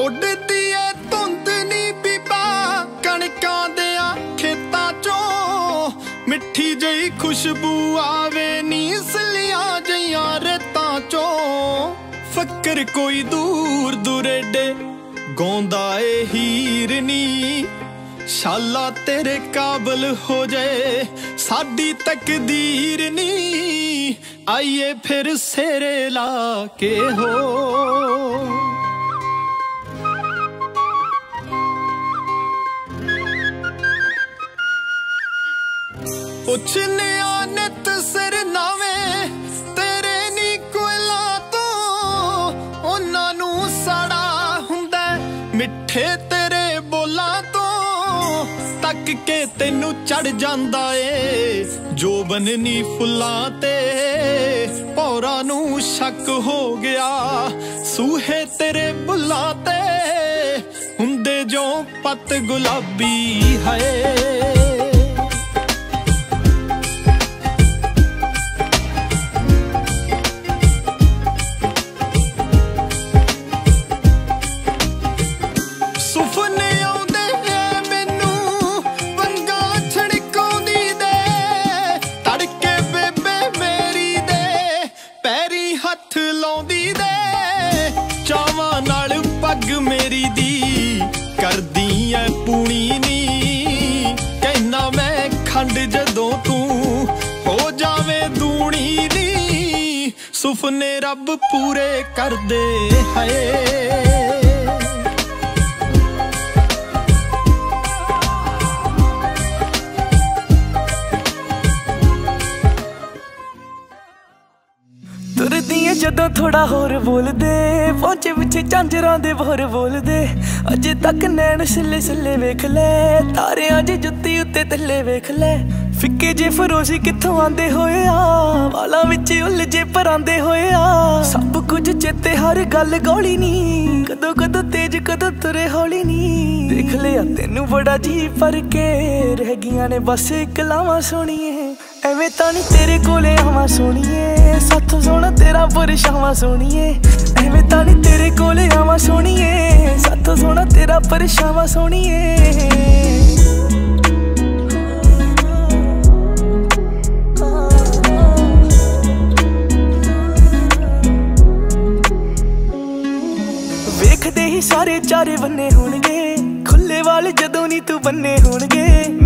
ਉੱਡਦੀ ਏ ਧੁੰਦ ਨੀ ਬੀਬਾ, ਕਣਕਾਂ ਦੇ ਆ ਖੇਤਾਂ ਚੋਂ। ਮਿੱਠੀ ਜਈ ਖੁਸ਼ਬੂ ਆਵੇ ਨੀ ਸਲੀਆਂ ਜਈਆਂ ਰਤਾਂ ਚੋਂ। ਫੱਕਰ ਕੋਈ ਦੂਰ ਦੁਰੇਡੇ, ਗਾਉਂਦਾ ਏ ਹੀਰ ਨੀ। ਸ਼ਾਲਾ ਤੇਰੇ ਕਾਬਲ ਹੋ ਜਾਏ ਸਾਡੀ ਤਕਦੀਰ ਨੀ। ਆਈਏ ਫਿਰ ਸੇਰੇ ਲਾ ਕੇ ਹੋ। ਪੁੱਛਨਿਆ ਨਿਤ ਸਿਰ ਨਾਵੇਂ, ਤੇਰੇ ਨੀ ਕੋਇਲਾ ਤੋਂ ਉਹਨਾਂ ਨੂੰ ਸੜਾ ਹੁੰਦਾ ਮਿੱਠੇ ਤੇਰੇ ਬੋਲਾਂ ਤੋਂ ਤੱਕ ਕੇ ਤੈਨੂੰ ਚੜ ਜਾਂਦਾ ਏ। ਜੋਬਨ ਨੀ ਫੁੱਲਾਂ ਤੇ ਪੌਰਾ ਨੂੰ ਸ਼ੱਕ ਹੋ ਗਿਆ, ਸੂਹੇ ਤੇਰੇ ਬੁੱਲਾਂ ਤੇ ਹੁੰਦੇ ਜੋ ਪਤ ਗੁਲਾਬੀ ਹੈ ਪੱਗ ਮੇਰੀ ਦੀ ਕਰਦੀ ਐ ਪੂਣੀ ਨੀ। ਕਹਿਣਾ ਮੈਂ ਖੰਡ ਜਦੋਂ ਤੂੰ ਹੋ ਜਾਵੇ ਦੂਣੀ ਨੀ ਸੁਪਨੇ ਰੱਬ ਪੂਰੇ ਕਰਦੇ ਹੈ ਜਦੋਂ ਥੋੜਾ ਹੋਰ ਬੋਲਦੇ ਪਹੁੰਚੇ ਪਿੱਛੇ ਚਾਂਜਰਾਂ ਦੇ ਬੋਰ ਬੋਲਦੇ। ਅਜੇ ਤੱਕ ਨੈਣ ਸਿੱਲੇ ਸਿੱਲੇ ਵੇਖ ਲੈ, ਤਾਰਿਆਂ ਦੀ ਜੁੱਤੀ ਉੱਤੇ ਥੱਲੇ ਵੇਖ ਲੈ। ਫਿੱਕੇ ਜੇ ਫਰੋਸ਼ੀ ਕਿੱਥੋਂ ਆਂਦੇ ਹੋਏ ਆ, ਵਾਲਾਂ ਵਿੱਚ ਉਲਝੇ ਪਰਾਂਦੇ ਹੋਏ ਆ। ਸਭ ਕੁਝ ਚੇਤੇ ਹਰ ਗੱਲ ਗੋਲੀ ਨਹੀਂ ਕਦੋਂ ਕਦੋਂ ਤੇਜ ਕਦੋਂ ਤੁਰੇ ਹੌਲੀ ਨਹੀਂ ਦੇਖ ਲਿਆ ਤੈਨੂੰ ਬੜਾ ਜੀ ਪਰ ਕੇ ਰਹਿ ਗਈਆਂ ਨੇ ਬਸ ਕਲਾਵਾਂ ਸੁਣੀਏ ਐਵੇਂ ਤਾਂ ਨਹੀਂ ਤੇਰੇ ਕੋਲੇ ਆਵਾਂ ਸੋਣੀਏ। ਸਾਥੋਂ ਸੋਣਾ ਤੇਰਾ ਪਰਛਾਵਾਂ ਸੋਣੀਏ। ਐਵੇਂ ਤਾਂ ਨਹੀਂ ਤੇਰੇ ਕੋਲੇ ਆਵਾਂ ਸੋਣੀਏ। ਸਾਥੋਂ ਸੋਣਾ ਤੇਰਾ ਪਰਛਾਵਾਂ ਸੋਣੀਏ। ਵੇਖਦੇ ਹੀ ਸਾਰੇ ਚਾਰੇ ਬੰਨੇ ਹੋਣਗੇ। ਖੁੱਲੇ ਵਾਲ ਜਦੋਂ ਨਹੀਂ ਤੂੰ ਬੰਨੇ ਹੋਣਗੇ।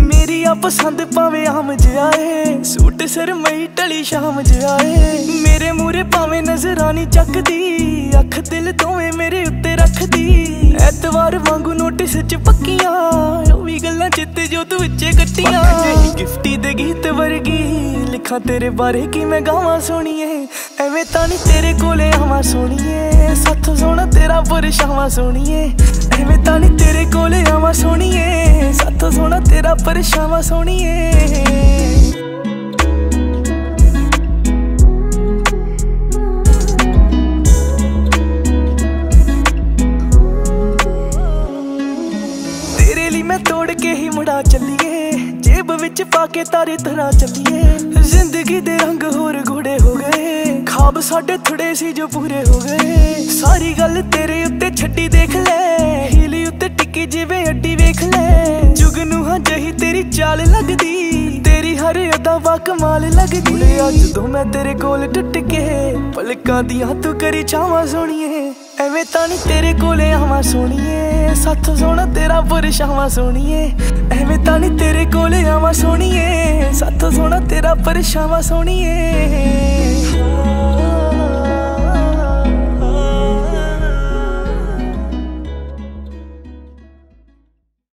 ਆ ਪਸੰਦ ਪਾਵੇਂ ਆਮ ਜਿਆਏ ਸੂਟ ਸਰਮਈ ਟਲੀ ਸ਼ਾਮ ਜਿਆਏ ਮੇਰੇ ਮੂਰੇ ਪਾਵੇਂ ਨਜ਼ਰਾਂ ਨਹੀਂ ਚੱਕਦੀ ਅੱਖ ਦਿਲ ਦੋਵੇਂ ਮੇਰੇ ਉੱਤੇ ਰੱਖਦੀ। ਐਤਵਾਰ ਵਾਂਗੂ ਨੋਟਿਸ ਚ ਪੱਕੀਆਂ ਉਹ ਵੀ ਗੱਲਾਂ ਚਿੱਤੇ ਜੋ ਤੂੰ ਵਿੱਚੇ ਕੱਟੀਆਂ। ਗਿਫਟੀ ਦੇ ਗੀਤ ਵਰਗੀ ਲਿਖਾਂ ਤੇਰੇ ਬਾਰੇ ਕੀ ਮੈਂ ਗਾਵਾਂ ਸੁਣੀਏ। ਐਵੇਂ ਤਾਂ ਨਹੀਂ ਤੇਰੇ ਕੋਲੇ ਆਵਾਂ ਸੁਣੀਏ। ਸਾਥੋਂ ਸੋਣਾ ਤੇਰਾ ਪਰਛਾਵਾਂ ਸੁਣੀਏ। ਐਵੇਂ ਤਾਂ ਨਹੀਂ ਤੇਰੇ ਕੋਲੇ ਆਵਾਂ ਸੁਣੀਏ। ਪਰਛਾਵਾਂ ਸੁਣੀਏ ਤੇਰੇ ਲਈ ਮੈਂ ਤੋੜ ਕੇ ਹੀ ਮੁੜਾ ਚੱਲੀਏ। ਜੇਬ ਵਿੱਚ ਪਾ ਕੇ ਤਾਰੇ ਤਰ੍ਹਾਂ ਚੱਲੀਏ। ਜ਼ਿੰਦਗੀ ਦੇ ਰੰਗ ਹੋਰ ਗੂੜੇ ਹੋ ਗਏ। ਖਾਬ ਸਾਡੇ ਥੋੜੇ ਸੀ ਜੋ ਪੂਰੇ ਹੋ ਗਏ। ਸਾਰੀ ਗੱਲ ਤੇਰੇ ਉੱਤੇ ਛੱਡੀ ਦੇਖ ਲੈ। ਤੇਰੀ ਲੱਗਦੀ। ਤੇਰੀ ਹਰ ਅਦਾ ਵਾ ਕਮਾਲ ਲੱਗਦੀ। ਅੱਜ ਤੋਂ ਮੈਂ ਤੇਰੇ ਕੋਲ ਟੁੱਟ ਕੇ ਪਲਕਾਂ ਦੀਆਂ ਤੂੰ ਕਰੀ ਛਾਵਾਂ ਸੋਣੀਏ। ਐਵੇਂ ਤਾਂ ਨਹੀਂ ਤੇਰੇ ਕੋਲੇ ਆਵਾਂ ਸੋਣੀਏ। ਸੱਥ ਸੋਣਾ ਤੇਰਾ ਪਰਛਾਵਾਂ ਸੋਣੀਏ। ਐਵੇਂ ਤਾਂ ਨਹੀਂ ਤੇਰੇ ਕੋਲੇ ਆਵਾਂ ਸੋਣੀਏ। ਸਾਥੋਂ ਸੋਣਾ ਤੇਰਾ ਪਰਛਾਵਾਂ ਸੋਣੀਏ।